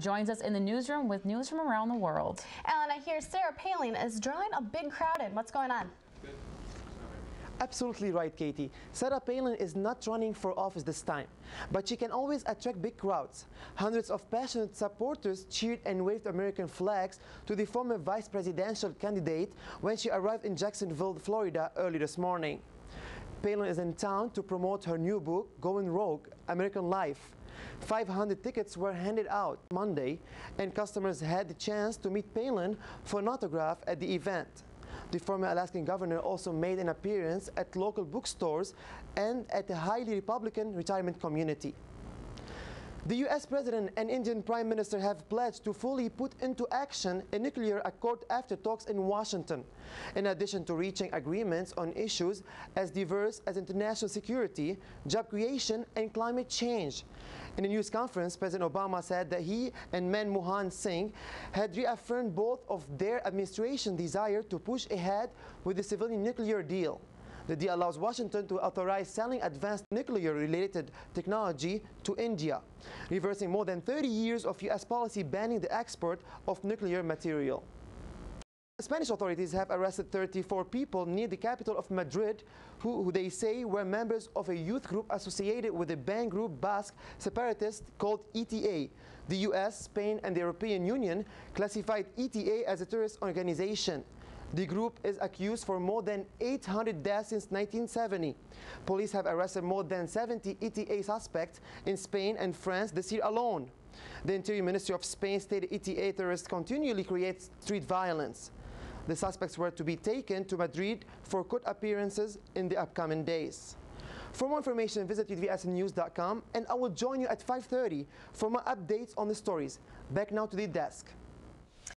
joins us in the newsroom with news from around the world. Ellen, I hear Sarah Palin is drawing a big crowd in. What's going on? Absolutely right, Katie. Sarah Palin is not running for office this time, but she can always attract big crowds. Hundreds of passionate supporters cheered and waved American flags to the former vice presidential candidate when she arrived in Jacksonville, Florida early this morning. Palin is in town to promote her new book, Going Rogue, American Life. 500 tickets were handed out Monday, and customers had the chance to meet Palin for an autograph at the event. The former Alaskan governor also made an appearance at local bookstores and at the highly Republican retirement community. The US President and Indian Prime Minister have pledged to fully put into action a nuclear accord after talks in Washington, in addition to reaching agreements on issues as diverse as international security, job creation, and climate change. In a news conference, President Obama said that he and Manmohan Singh had reaffirmed both of their administration's desire to push ahead with the civilian nuclear deal. The deal allows Washington to authorize selling advanced nuclear-related technology to India, reversing more than 30 years of U.S. policy banning the export of nuclear material. Spanish authorities have arrested 34 people near the capital of Madrid who, who, they say were members of a youth group associated with the band group Basque separatist called ETA. The US, Spain and the European Union classified ETA as a terrorist organization. The group is accused for more than 800 deaths since 1970. Police have arrested more than 70 ETA suspects in Spain and France this year alone. The Interior Ministry of Spain stated ETA terrorists continually create street violence. The suspects were to be taken to Madrid for court appearances in the upcoming days. For more information, visit tvsnews.com and I will join you at 5.30 for more updates on the stories. Back now to the desk.